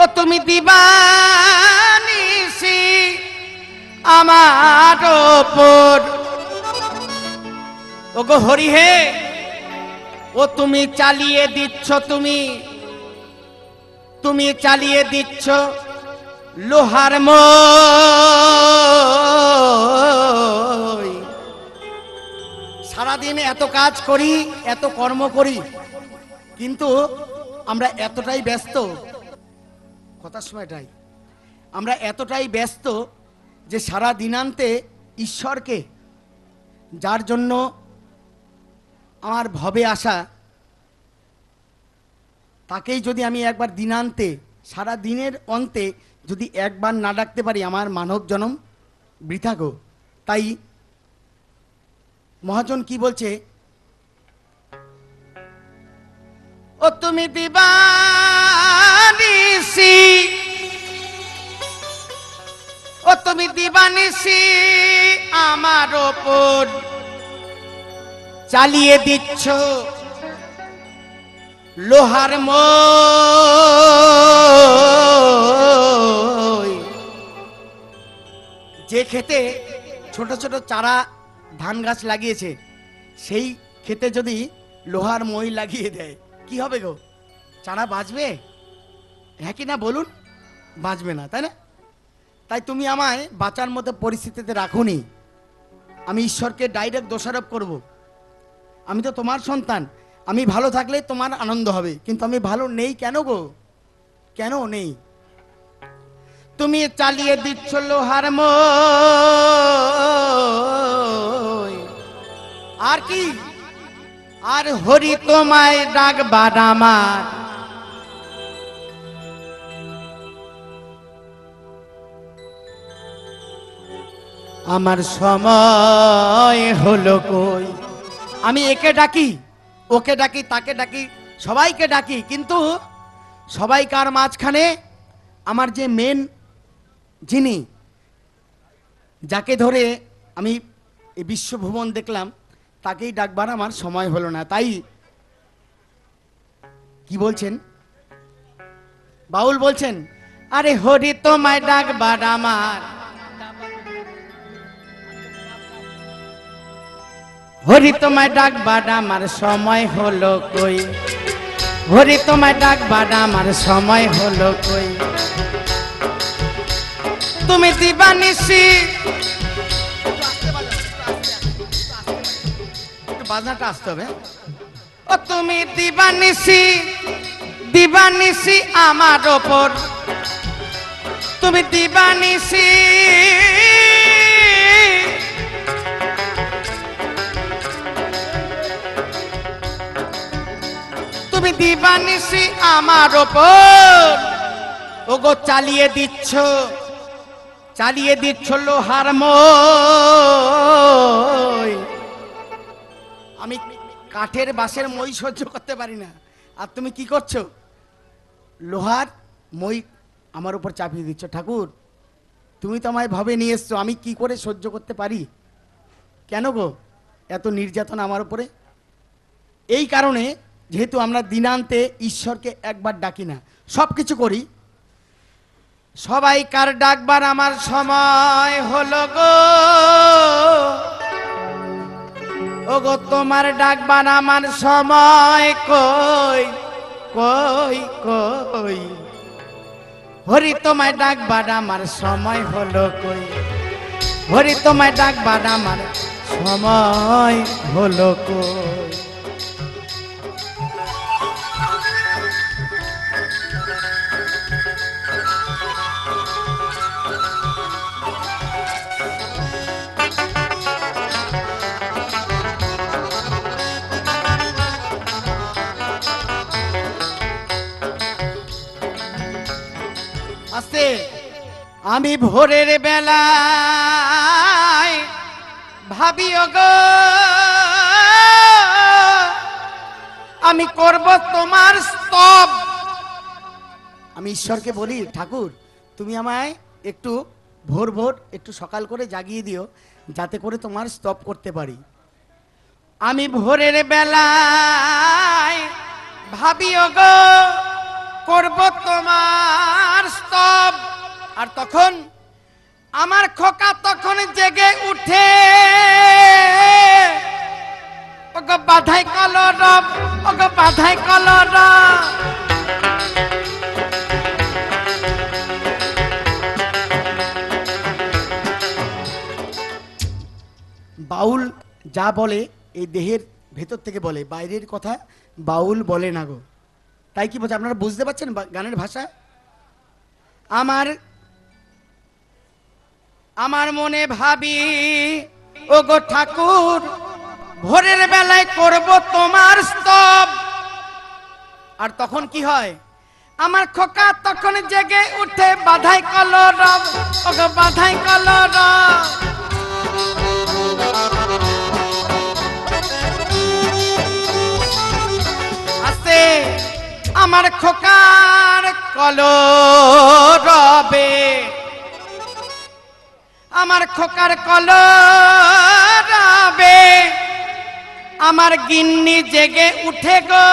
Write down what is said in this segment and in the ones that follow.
ও তুমি দিবানিসি আমার ওপর। ও গো হরি হে ও তুমি চালিয়ে দিচ্ছ তুমি। তুমি চালিয়ে দিচ্ছ লোহার মই। সারাদিন এত কাজ করি, এত কর্ম করি, কিন্তু আমরা এতটাই ব্যস্ত কথার সময়টাই আমরা এতটাই ব্যস্ত যে সারা দিনান্তে ঈশ্বরকে, যার জন্য আমার ভবে আসা তাকেই যদি আমি একবার দিনান্তে সারা দিনের অন্তে যদি একবার না ডাকতে পারি আমার মানব জনম বৃথা গো। তাই মহাজন কি বলছে? ও তুমি দিবানিসি ও তুমি দিবানিসি আমার ওপর চালিয়ে দিচ্ছ লোহার ম যে খেতে ছোট ছোট চারা ধান গাছ লাগিয়েছে, সেই খেতে যদি লোহার মই লাগিয়ে দেয় কি হবে গো? চারা বাঁচবে? হ্যাঁ কি না বলুন? বাঁচবে না, তাই না? তাই তুমি আমায় বাঁচার মতো পরিস্থিতিতে রাখুনি। আমি ঈশ্বরকে ডাইরেক্ট দোষারোপ করব। আমি তো তোমার সন্তান। আমি ভালো থাকলে তোমার আনন্দ হবে। কিন্তু আমি ভালো নেই কেন গো? কেন নেই? তুমি চালিয়ে দিচ্ছ লোহার আর কি? আর হরি তোমায় ডাকবার আমার। আমার সময় হলো কই? আমি একে ডাকি, ওকে ডাকি, তাকে ডাকি, সবাইকে ডাকি, কিন্তু সবাইকার মাঝখানে? আমার যে মেন যিনি, যাকে ধরে আমি এই বিশ্বভ্রমণ দেখলাম তাকেই ডাকবার আমার সময় হলো না। তাই কি বলছেন? বাউল বলছেন, আরে হরি তোমায় ডাকবার আমার হরি তোমায় ডাকবার আমার সময় হলো কই? হরি তোমায় ডাকবার আমার সময় হলো কই? তুমি দিবানিসি বাজনাটা আসতে হবে। ও, তুমি দিবানিসি দিবানিসি আমার ওপর। তুমি দিবানিসি তুমি দিবানিসি আমার ওপর। ওগো, চালিয়ে দিচ্ছ চালিয়ে দিচ্ছ লোহার মই। আমি কাঠের বাঁশের মই সহ্য করতে পারি না। আর তুমি কি করছ? লোহার মই আমার উপর চাপিয়ে দিচ্ছ। ঠাকুর, তুমি তো আমায় ভাবে নিয়ে এসছো, আমি কি করে সহ্য করতে পারি? কেন গো এত নির্যাতন আমার উপরে? এই কারণে যেহেতু আমরা দিনান্তে ঈশ্বরকে একবার ডাকি না সব কিছু করি। সবাই কার ডাকবার আমার সময় হলো গো। ও গো তোমার ডাকবান আমার সময় কই কই কই? হরি, তোমায় ডাকবান আমার সময় হলো কই? হরি, তোমায় ডাকবান আমার সময় হলো কই? আমি ভোরের বেলায় ভাবি গো আমি করব তোমার স্তব। আমি ঈশ্বরকে বলি, ঠাকুর, তুমি আমায় একটু ভোর ভোর একটু সকাল করে জাগিয়ে দিও, যাতে করে তোমার স্তব করতে পারি। আমি ভোরের বেলায় ভাবি গো করব তোমার আর তখন আমার খোকা তখন জেগে উঠে। ওগো বাধাই কলর ওগো বাধাই কলর বাউল যা বলে, এই দেহের ভেতর থেকে বলে, বাইরের কথা বাউল বলে না গো। তাই কি বলছে আপনারা বুঝতে পারছেন গানের ভাষা? আমার আমার মনে ভাবি ও গো ঠাকুর, ভোরের বেলায় করব তোমার স্তব। আর তখন কি হয়? আমার খোকা তখন জেগে উঠে, বাধাই গো বাধাই কলরব আছে আমার খোকার কলরবে আমার খোকার কলরবে আমার গিন্নি জেগে উঠে গো।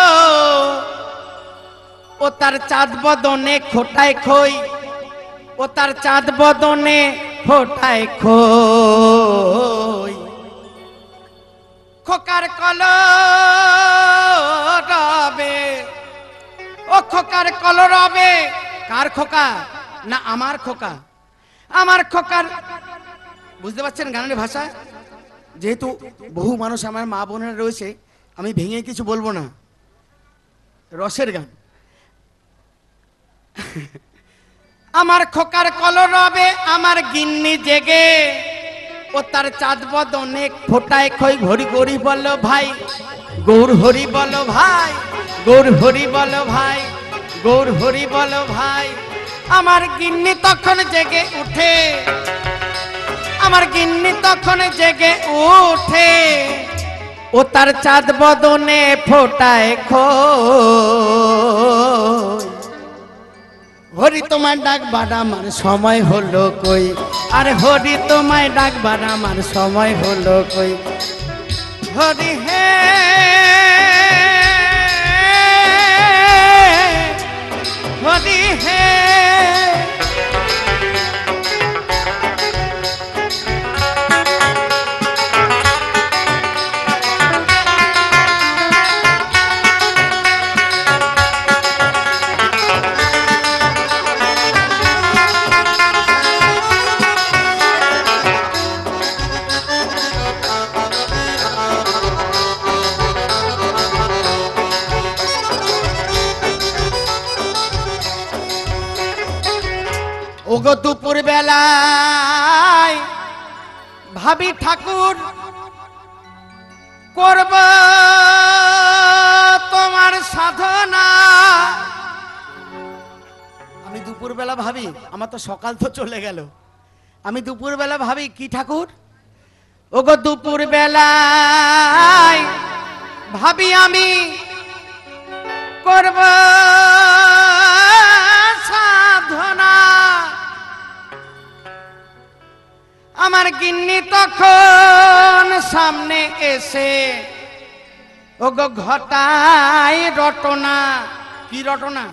ও তার চাঁদ বদনে খোটায় খই, ও তার চাঁদ বদনে খোটায় খই। খোকার কল রবে ও খোকার কল রবে কার খোকা? না, আমার খোকা। আমার খোকার বুঝতে পারছেন গানের ভাষা? যেহেতু বহু মানুষ আমার মা বোনেরা রয়েছে, আমি ভেঙে কিছু বলব না। রসের গান। আমার খোকার কল রবে আমার গিন্নি জেগে। ও তার চাঁদ বদনে ফোটায় খই, ঘড়ি গড়ি বলো ভাই, গৌর হরি বলো ভাই, গৌর হরি বলো ভাই, গৌর হরি বলো ভাই। আমার গিন্নি তখন জেগে উঠে। আমার গিন্নি তখন জেগে উঠে। ও তার চাঁদ বদনে ফোটায় খো হরি তোমায় ডাক আমার সময় হলো কই? আর হরি তোমায় ডাক আমার সময় হলো কই? হরি হে হরি হে। ভাবি ঠাকুর, করব তোমার সাধনা। আমি দুপুর বেলা ভাবি, আমার তো সকাল তো চলে গেল। আমি দুপুর বেলা ভাবি, কি ঠাকুর? ওগো দুপুর বেলায় ভাবি আমি করব তখন সামনে এসে ও গো ঘটায় রটনা। কি রটনা?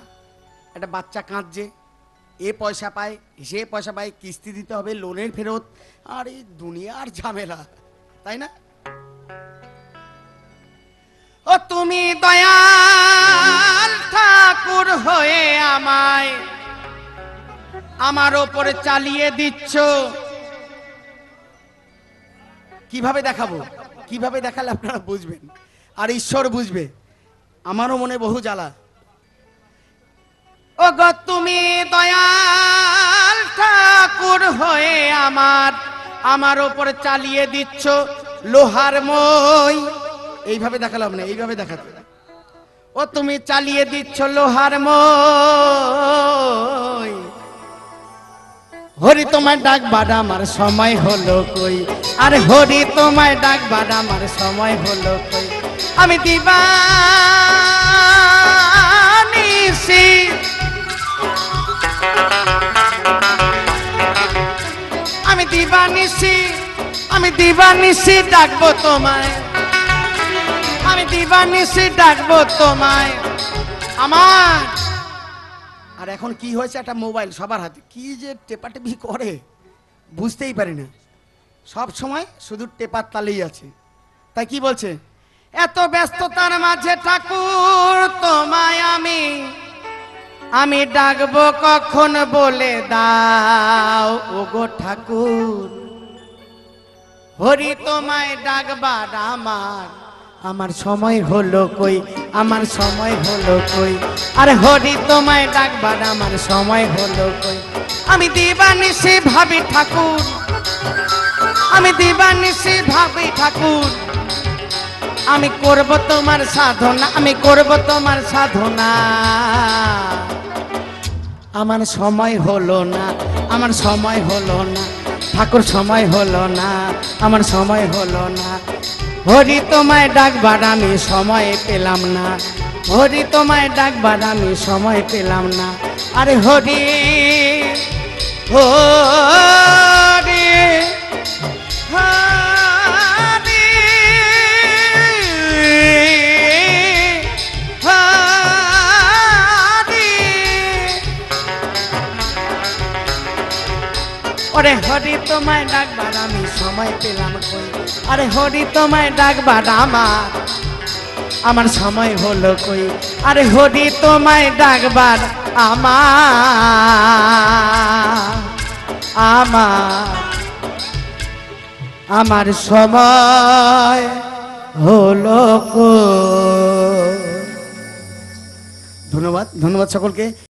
একটা বাচ্চা কাঁদছে। এ পয়সা পায়, সে পয়সা পায়, কিস্তি দিতে হবে, লোনের ফেরত। আর এই দুনিয়ার ঝামেলা, তাই না? ও তুমি দয়াল ঠাকুর হয়ে আমায়, আমার ওপরে চালিয়ে দিচ্ছ। কীভাবে দেখাবো? কীভাবে দেখালে আপনারা বুঝবেন? আর ঈশ্বর বুঝবে। আমারও মনে বহু জ্বালা। ও গো তুমি দয়াল ঠাকুর হয়ে আমার আমার ওপরে চালিয়ে দিচ্ছ লোহার মই। এইভাবে দেখালাম না, এইভাবে দেখাতে। ও, তুমি চালিয়ে দিচ্ছ লোহার মই। হরি তোমায় ডাক বাড়া আমার সময় হলো কই? আরে হরি তোমায় ডাক বাড়া আমার সময় হলো কই? আমি দিবানিসি আমি দিবানিসি আমি দিবানিসি ডাকবো তোমায়। আমি দিবানিসি ডাকবো তোমায়। আমার আর এখন কি হয়েছে একটা মোবাইল সবার হাতে? কি যে টেপাটেপি করে? বুঝতেই পারি না। সব সময় শুধু টেপার তালেই আছে। তাই কি বলছে? এত ব্যস্ততার মাঝে ঠাকুর, তোমায় আমি আমি ডাকবো কখন বলে দাও? ওগো ঠাকুর, হরি তোমায় ডাকবার আমার আমার সময় হলো কই? আমার সময় হলো কই? আর হরি তোমায় ডাকবার আমার সময় হলো কই? আমি দিবানিসি ভাবি ঠাকুর। আমি দিবানিসি ভাবি ঠাকুর। আমি করব তোমার সাধনা, আমি করব তোমার সাধনা। আমার সময় হলো না, আমার সময় হলো না। ঠাকুর, সময় হলো না, আমার সময় হলো না। হরি, তোমায় ডাকবার আমি সময় পেলাম না। হরি, তোমায় ডাকবার আমি সময় পেলাম না। আরে হরি হরি আমি সময় পেলাম কই? আরে হরি, তোমায় ডাকবার আমার। আমার সময় হলো কই? আরে হরি, তোমায় ডাকবার আমার। আমার। আমার সময় হলো কই? ধন্যবাদ ধন্যবাদ সকলকে।